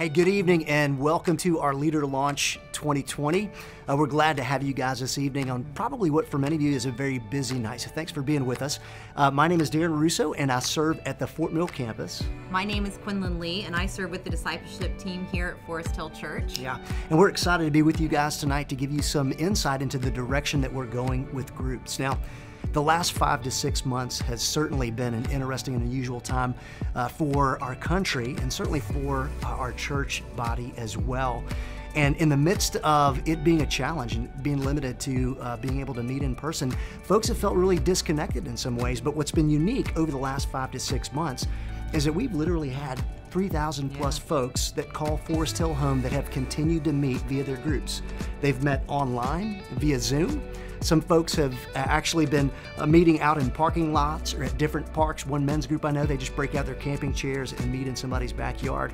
Hey, good evening and welcome to our Leader Launch 2020. Uh, we're glad to have you guys this evening on probably what for many of you is a very busy night. So thanks for being with us. Uh, my name is Darren Russo and I serve at the Fort Mill campus. My name is Quinlan Lee and I serve with the discipleship team here at Forest Hill Church. Yeah, and we're excited to be with you guys tonight to give you some insight into the direction that we're going with groups. Now, the last five to six months has certainly been an interesting and unusual time uh, for our country and certainly for uh, our church body as well. And in the midst of it being a challenge and being limited to uh, being able to meet in person, folks have felt really disconnected in some ways. But what's been unique over the last five to six months is that we've literally had 3,000 plus yeah. folks that call Forest Hill home that have continued to meet via their groups. They've met online, via Zoom. Some folks have uh, actually been uh, meeting out in parking lots or at different parks. One men's group I know, they just break out their camping chairs and meet in somebody's backyard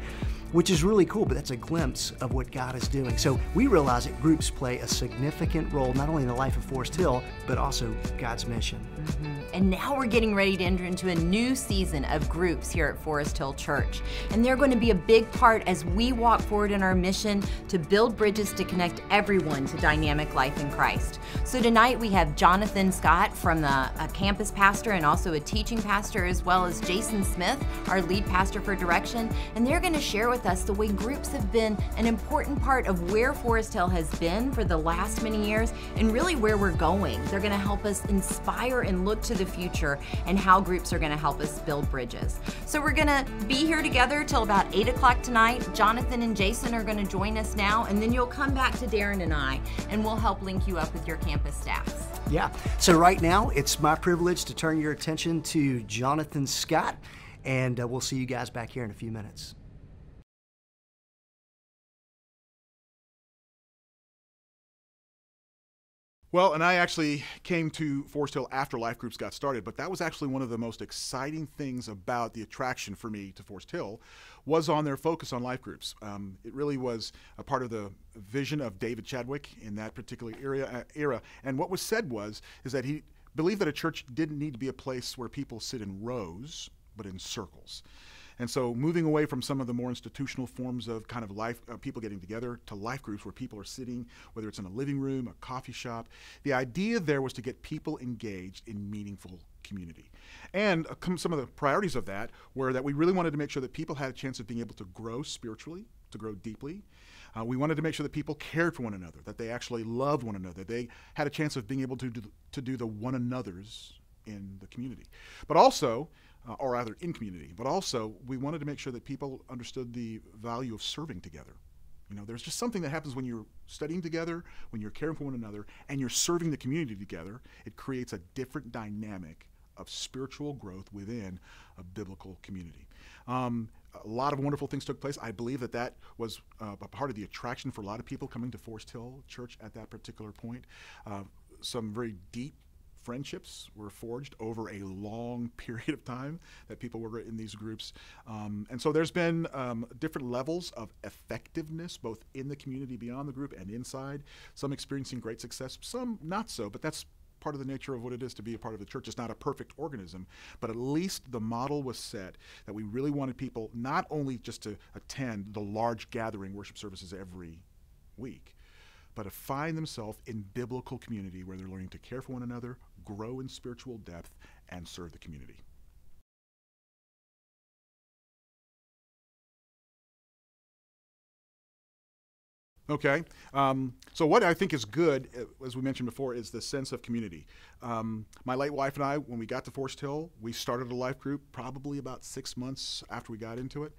which is really cool, but that's a glimpse of what God is doing. So we realize that groups play a significant role not only in the life of Forest Hill, but also God's mission. Mm-hmm. And now we're getting ready to enter into a new season of groups here at Forest Hill Church. And they're going to be a big part as we walk forward in our mission to build bridges to connect everyone to dynamic life in Christ. So tonight we have Jonathan Scott from the campus pastor and also a teaching pastor, as well as Jason Smith, our lead pastor for direction. And they're going to share with with us the way groups have been an important part of where Forest Hill has been for the last many years and really where we're going. They're going to help us inspire and look to the future and how groups are going to help us build bridges. So we're going to be here together till about 8 o'clock tonight. Jonathan and Jason are going to join us now, and then you'll come back to Darren and I, and we'll help link you up with your campus staffs. Yeah. So right now, it's my privilege to turn your attention to Jonathan Scott, and uh, we'll see you guys back here in a few minutes. Well, and I actually came to Forest Hill after life groups got started, but that was actually one of the most exciting things about the attraction for me to Forest Hill was on their focus on life groups. Um, it really was a part of the vision of David Chadwick in that particular era, uh, era. And what was said was is that he believed that a church didn't need to be a place where people sit in rows, but in circles. And so moving away from some of the more institutional forms of kind of life, uh, people getting together to life groups where people are sitting, whether it's in a living room, a coffee shop, the idea there was to get people engaged in meaningful community. And uh, some of the priorities of that were that we really wanted to make sure that people had a chance of being able to grow spiritually, to grow deeply. Uh, we wanted to make sure that people cared for one another, that they actually loved one another, they had a chance of being able to do, to do the one another's in the community. But also, uh, or rather in community, but also we wanted to make sure that people understood the value of serving together. You know, there's just something that happens when you're studying together, when you're caring for one another, and you're serving the community together. It creates a different dynamic of spiritual growth within a biblical community. Um, a lot of wonderful things took place. I believe that that was uh, a part of the attraction for a lot of people coming to Forest Hill Church at that particular point. Uh, some very deep friendships were forged over a long period of time that people were in these groups. Um, and so there's been um, different levels of effectiveness, both in the community beyond the group and inside. Some experiencing great success, some not so, but that's part of the nature of what it is to be a part of the church. It's not a perfect organism, but at least the model was set that we really wanted people not only just to attend the large gathering worship services every week, but to find themselves in biblical community where they're learning to care for one another, grow in spiritual depth, and serve the community. Okay, um, so what I think is good, uh, as we mentioned before, is the sense of community. Um, my late wife and I, when we got to Forest Hill, we started a life group probably about six months after we got into it,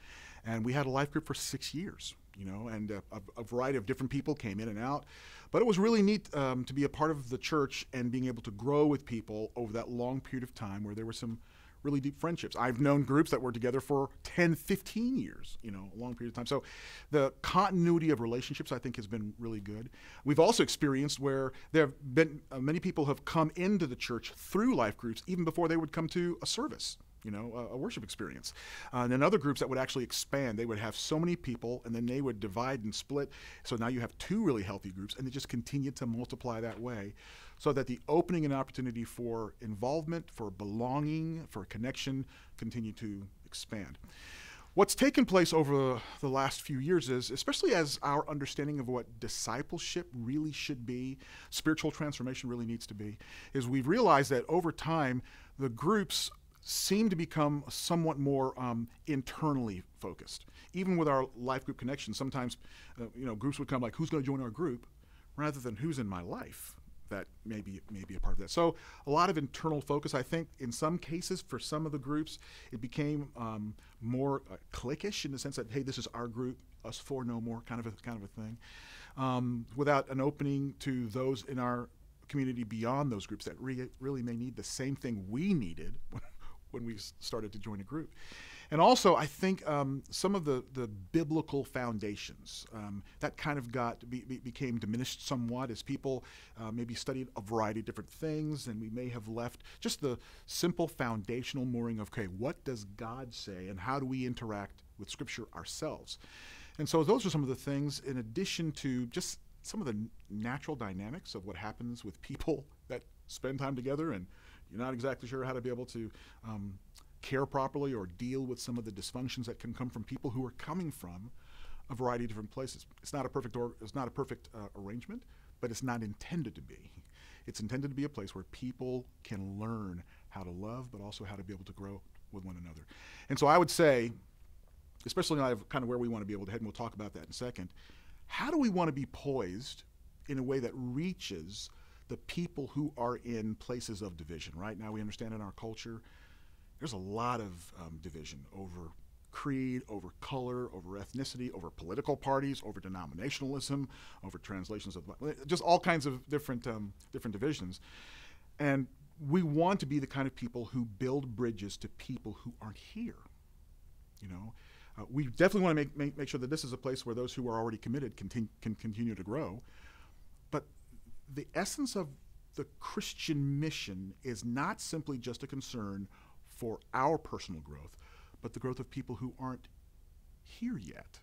and we had a life group for six years you know, and a, a, variety of different people came in and out. But it was really neat um, to be a part of the church and being able to grow with people over that long period of time where there were some really deep friendships. I've known groups that were together for 10, 15 years, you know, a long period of time. So the continuity of relationships, I think, has been really good. We've also experienced where there have been uh, many people have come into the church through life groups even before they would come to a service you know, a, a worship experience. Uh, and then other groups that would actually expand, they would have so many people and then they would divide and split. So now you have two really healthy groups and they just continue to multiply that way so that the opening and opportunity for involvement, for belonging, for connection continue to expand. What's taken place over the last few years is, especially as our understanding of what discipleship really should be, spiritual transformation really needs to be, is we've realized that over time, the groups seem to become somewhat more um, internally focused. Even with our life group connections, sometimes uh, you know groups would come like, "Who's going to join our group?" rather than "Who's in my life." that may be, may be a part of that. So a lot of internal focus. I think in some cases, for some of the groups, it became um, more uh, cliquish in the sense that hey, this is our group, us four no more, kind of a kind of a thing, um, without an opening to those in our community beyond those groups that re- really may need the same thing we needed when, we started to join a group. And also, I think um, some of the, the biblical foundations um, that kind of got be, be, became diminished somewhat as people uh, maybe studied a variety of different things, and we may have left just the simple foundational mooring of okay, what does God say, and how do we interact with Scripture ourselves? And so those are some of the things, in addition to just some of the natural dynamics of what happens with people that spend time together and you're not exactly sure how to be able to um, care properly or deal with some of the dysfunctions that can come from people who are coming from a variety of different places. It's not a perfect or, it's not a perfect uh, arrangement, but it's not intended to be. It's intended to be a place where people can learn how to love, but also how to be able to grow with one another. And so I would say, especially in light of kind of where we want to be able to head, and we'll talk about that in a second, how do we want to be poised in a way that reaches the people who are in places of division? Right now, we understand in our culture there's a lot of um, division over creed, over color, over ethnicity, over political parties, over denominationalism, over translations of just all kinds of different um, different divisions, and we want to be the kind of people who build bridges to people who aren't here. You know, uh, we definitely want to make, make, make sure that this is a place where those who are already committed continue, can continue to grow. The essence of the Christian mission is not simply just a concern for our personal growth, but the growth of people who aren't here yet.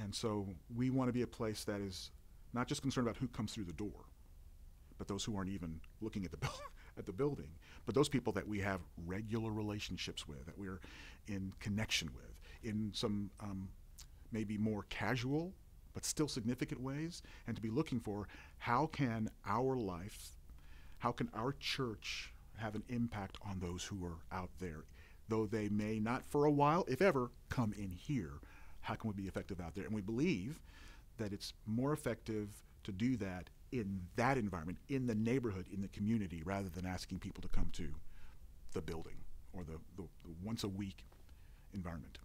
And so we want to be a place that is not just concerned about who comes through the door, but those who aren't even looking at the at the building, but those people that we have regular relationships with, that we're in connection with, in some um, maybe more casual but still significant ways, and to be looking for how can our life, how can our church have an impact on those who are out there. Though they may not for a while, if ever, come in here, how can we be effective out there? And we believe that it's more effective to do that in that environment, in the neighborhood, in the community, rather than asking people to come to the building or the, the, the once a week environment.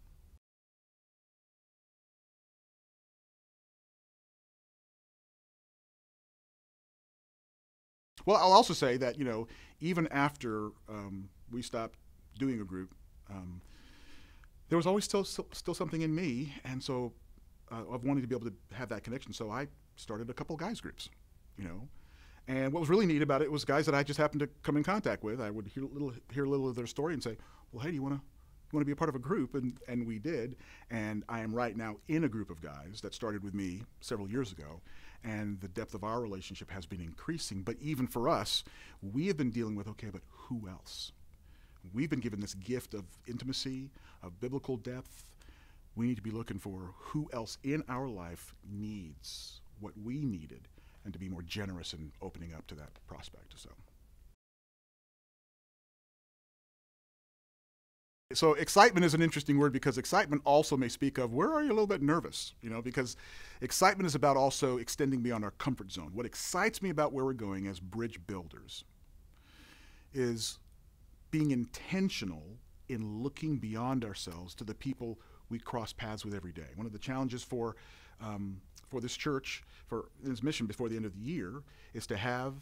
Well, I'll also say that you know even after um, we stopped doing a group, um, there was always still, still, something in me, and so uh, I've wanted to be able to have that connection. So I started a couple guys groups, you know. And what was really neat about it was guys that I just happened to come in contact with. I would hear a little, hear a little of their story and say, "Well, hey, do you want to want to be a part of a group?" And and we did. And I am right now in a group of guys that started with me several years ago, and the depth of our relationship has been increasing. But even for us, we have been dealing with okay, but who else? We've been given this gift of intimacy, of biblical depth. We need to be looking for who else in our life needs what we needed and to be more generous in opening up to that prospect. So. So excitement is an interesting word because excitement also may speak of where are you a little bit nervous, you know, because excitement is about also extending beyond our comfort zone. What excites me about where we're going as bridge builders is being intentional in looking beyond ourselves to the people we cross paths with every day. One of the challenges for um, for this church, for its mission before the end of the year, is to have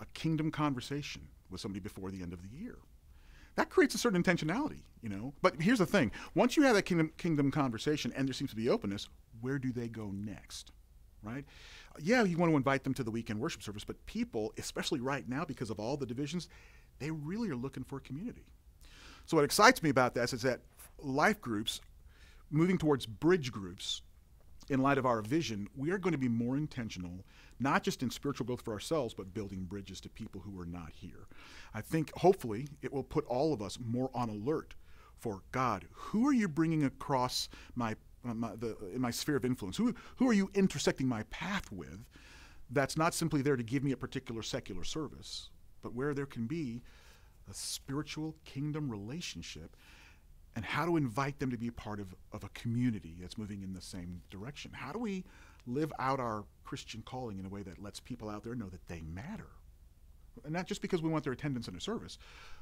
a kingdom conversation with somebody before the end of the year that creates a certain intentionality, you know. But here's the thing: once you have that kingdom kingdom conversation, and there seems to be openness, where do they go next, right? Yeah, you want to invite them to the weekend worship service, but people, especially right now, because of all the divisions, they really are looking for community. So what excites me about this is that life groups, moving towards bridge groups, in light of our vision, we are going to be more intentional, not just in spiritual growth for ourselves, but building bridges to people who are not here. I think hopefully it will put all of us more on alert for God, who are you bringing across my, my the, in my sphere of influence? Who, who are you intersecting my path with that's not simply there to give me a particular secular service, but where there can be a spiritual kingdom relationship and how to invite them to be a part of, of a community that's moving in the same direction. How do we live out our Christian calling in a way that lets people out there know that they matter? And not just because we want their attendance in a service,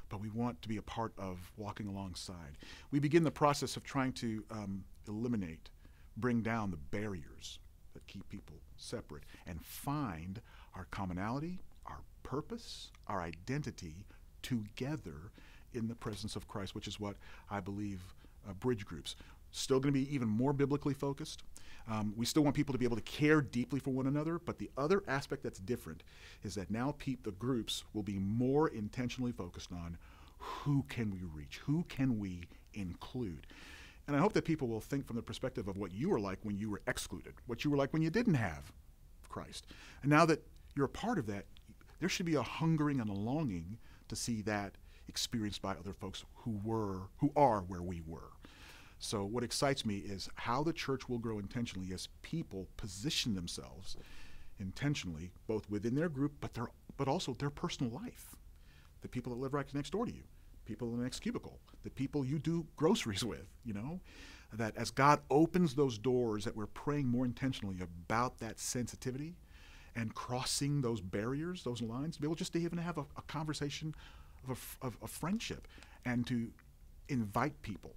but we want to be a part of walking alongside. We begin the process of trying to um, eliminate, bring down the barriers that keep people separate, and find our commonality, our purpose, our identity together in the presence of Christ, which is what I believe uh, bridge groups. Still going to be even more biblically focused. Um, we still want people to be able to care deeply for one another, but the other aspect that's different is that now pe- the groups will be more intentionally focused on who can we reach, who can we include. And I hope that people will think from the perspective of what you were like when you were excluded, what you were like when you didn't have Christ. And now that you're a part of that, there should be a hungering and a longing to see that experienced by other folks who were who are where we were. So what excites me is how the church will grow intentionally as people position themselves intentionally both within their group but their but also their personal life. The people that live right next door to you, people in the next cubicle, the people you do groceries with, you know, that as God opens those doors that we're praying more intentionally about that sensitivity and crossing those barriers, those lines, to be able just to even have a, a conversation of, a, of friendship and to invite people.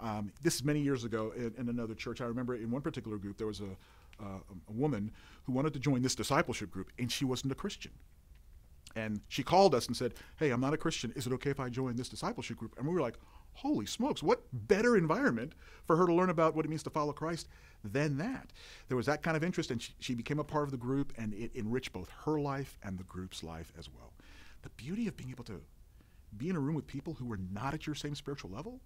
Um, this is many years ago in, in, another church. I remember in one particular group there was a, uh, a woman who wanted to join this discipleship group, and she wasn't a Christian. And she called us and said, Hey, I'm not a Christian. Is it okay if I join this discipleship group? And we were like, Holy smokes, what better environment for her to learn about what it means to follow Christ than that? There was that kind of interest, and she, she became a part of the group, and it enriched both her life and the group's life as well. The beauty of being able to be in a room with people who are not at your same spiritual level,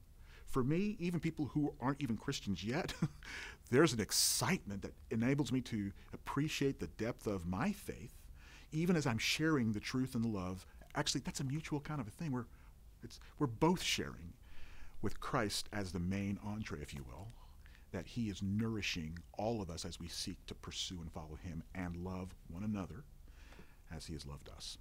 for me, even people who aren't even Christians yet, there's an excitement that enables me to appreciate the depth of my faith, even as I'm sharing the truth and the love. Actually, that's a mutual kind of a thing. We're, it's, we're both sharing with Christ as the main entree, if you will, that He is nourishing all of us as we seek to pursue and follow Him and love one another as He has loved us.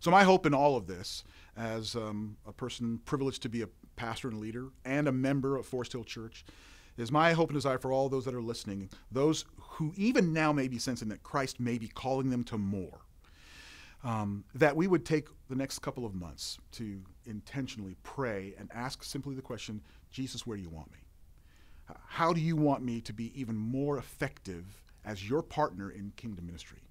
So, my hope in all of this, as um, a person privileged to be a pastor and leader and a member of Forest Hill Church, is my hope and desire for all those that are listening, those who even now may be sensing that Christ may be calling them to more, um, that we would take the next couple of months to intentionally pray and ask simply the question Jesus, where do you want me? How do you want me to be even more effective as your partner in kingdom ministry?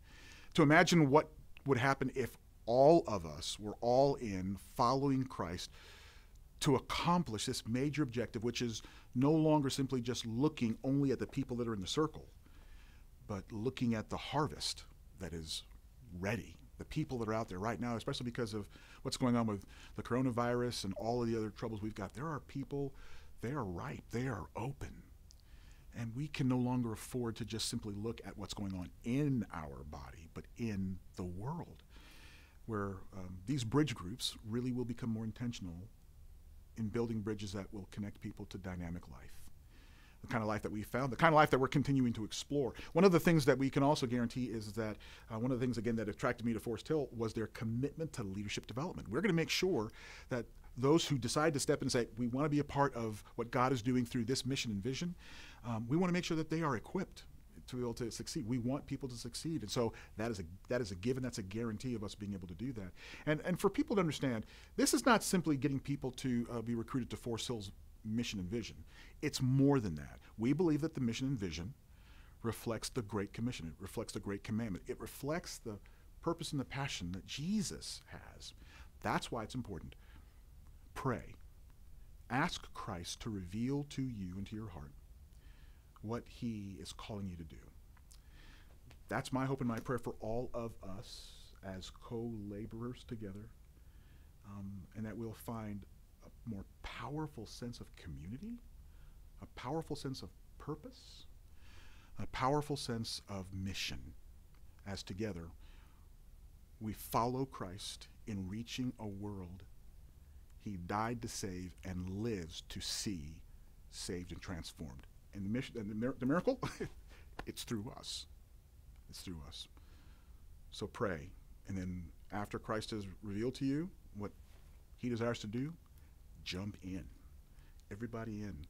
To imagine what would happen if all of us were all in following Christ to accomplish this major objective, which is no longer simply just looking only at the people that are in the circle, but looking at the harvest that is ready, the people that are out there right now, especially because of what's going on with the coronavirus and all of the other troubles we've got. There are people, they are ripe, they are open. And we can no longer afford to just simply look at what's going on in our body, but in the world where um, these bridge groups really will become more intentional in building bridges that will connect people to dynamic life. The kind of life that we found, the kind of life that we're continuing to explore. One of the things that we can also guarantee is that uh, one of the things, again, that attracted me to Forest Hill was their commitment to leadership development. We're going to make sure that those who decide to step in and say, we want to be a part of what God is doing through this mission and vision, um, we want to make sure that they are equipped to be able to succeed. We want people to succeed, and so that is a that is a given. That's a guarantee of us being able to do that. And and for people to understand, this is not simply getting people to uh, be recruited to Forest Hills mission and vision. It's more than that. We believe that the mission and vision reflects the Great Commission. It reflects the Great Commandment. It reflects the purpose and the passion that Jesus has. That's why it's important. Pray. Ask Christ to reveal to you and to your heart what He is calling you to do. That's my hope and my prayer for all of us as co laborers together, um, and that we'll find a more powerful sense of community, a powerful sense of purpose, a powerful sense of mission as together we follow Christ in reaching a world he died to save and lives to see saved and transformed. And the mission and the, the miracle, it's through us. It's through us. So pray. And then after Christ has revealed to you what he desires to do, jump in. Everybody in.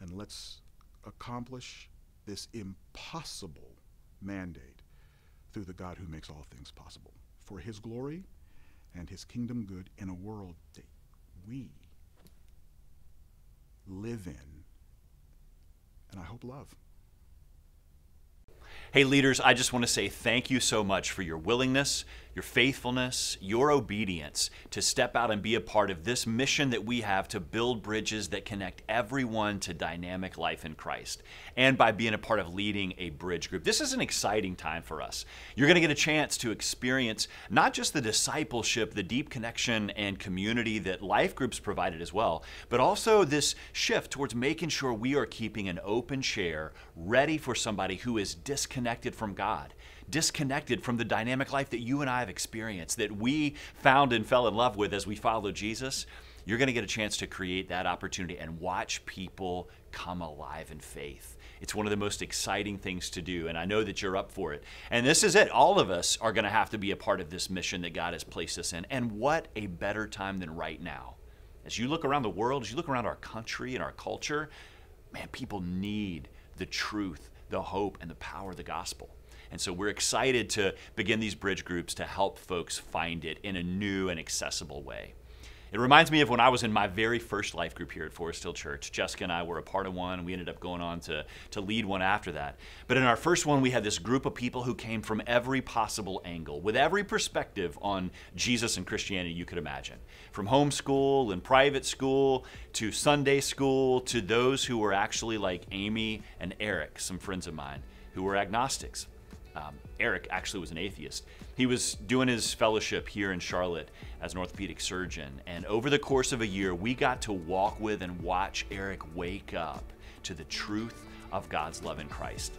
And let's accomplish this impossible mandate through the God who makes all things possible for his glory and his kingdom good in a world that we live in and I hope love. Hey, leaders, I just want to say thank you so much for your willingness, your faithfulness, your obedience to step out and be a part of this mission that we have to build bridges that connect everyone to dynamic life in Christ, and by being a part of leading a bridge group. This is an exciting time for us. You're going to get a chance to experience not just the discipleship, the deep connection and community that life groups provided as well, but also this shift towards making sure we are keeping an open chair ready for somebody who is disconnected from God disconnected from the dynamic life that you and I have experienced, that we found and fell in love with as we followed Jesus, you're going to get a chance to create that opportunity and watch people come alive in faith. It's one of the most exciting things to do, and I know that you're up for it. And this is it. All of us are going to have to be a part of this mission that God has placed us in. And what a better time than right now. As you look around the world, as you look around our country and our culture, man, people need the truth, the hope, and the power of the gospel. And so we're excited to begin these bridge groups to help folks find it in a new and accessible way. It reminds me of when I was in my very first life group here at Forest Hill Church. Jessica and I were a part of one, we ended up going on to, to lead one after that. But in our first one, we had this group of people who came from every possible angle, with every perspective on Jesus and Christianity you could imagine. From homeschool and private school to Sunday school to those who were actually like Amy and Eric, some friends of mine, who were agnostics. Um, Eric actually was an atheist. He was doing his fellowship here in Charlotte as an orthopedic surgeon. And over the course of a year, we got to walk with and watch Eric wake up to the truth of God's love in Christ.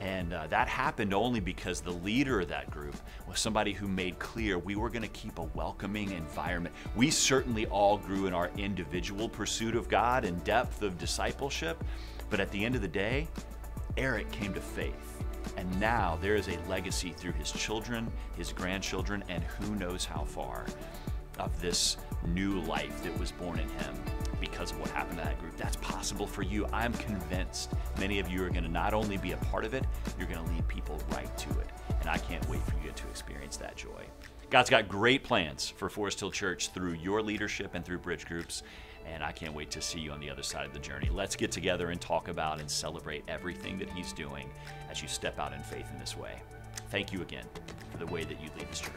And uh, that happened only because the leader of that group was somebody who made clear we were going to keep a welcoming environment. We certainly all grew in our individual pursuit of God and depth of discipleship. But at the end of the day, Eric came to faith and now there is a legacy through his children, his grandchildren, and who knows how far of this new life that was born in him because of what happened to that group. That's possible for you. I'm convinced many of you are going to not only be a part of it, you're going to lead people right to it. And I can't wait for you to experience that joy. God's got great plans for Forest Hill Church through your leadership and through bridge groups and I can't wait to see you on the other side of the journey. Let's get together and talk about and celebrate everything that He's doing as you step out in faith in this way. Thank you again for the way that you lead this church.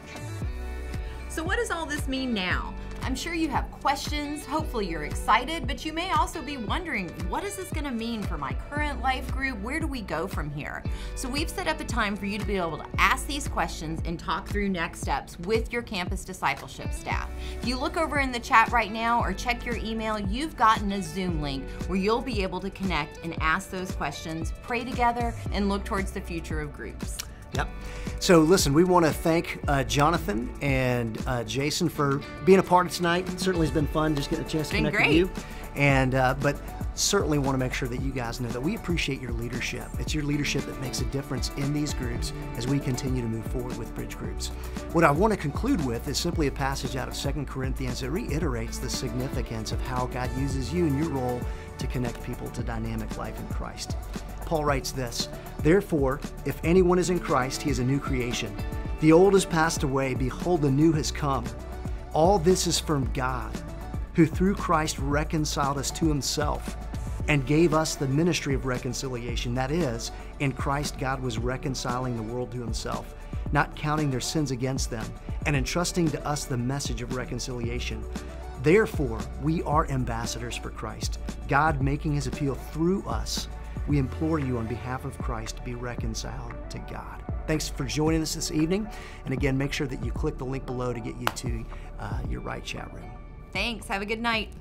So, what does all this mean now? I'm sure you have questions. Hopefully, you're excited, but you may also be wondering what is this going to mean for my current life group? Where do we go from here? So, we've set up a time for you to be able to ask these questions and talk through next steps with your campus discipleship staff. If you look over in the chat right now or check your email, you've gotten a Zoom link where you'll be able to connect and ask those questions, pray together, and look towards the future of groups. Yep. So, listen, we want to thank uh, Jonathan and uh, Jason for being a part of tonight. It certainly has been fun just getting a chance to connect great. with you. And uh, but certainly want to make sure that you guys know that we appreciate your leadership. It's your leadership that makes a difference in these groups as we continue to move forward with bridge groups. What I want to conclude with is simply a passage out of 2 Corinthians that reiterates the significance of how God uses you in your role to connect people to dynamic life in Christ. Paul writes this Therefore, if anyone is in Christ, he is a new creation. The old has passed away, behold, the new has come. All this is from God, who through Christ reconciled us to himself and gave us the ministry of reconciliation. That is, in Christ, God was reconciling the world to himself, not counting their sins against them, and entrusting to us the message of reconciliation. Therefore, we are ambassadors for Christ, God making his appeal through us. We implore you on behalf of Christ to be reconciled to God. Thanks for joining us this evening. And again, make sure that you click the link below to get you to uh, your right chat room. Thanks. Have a good night.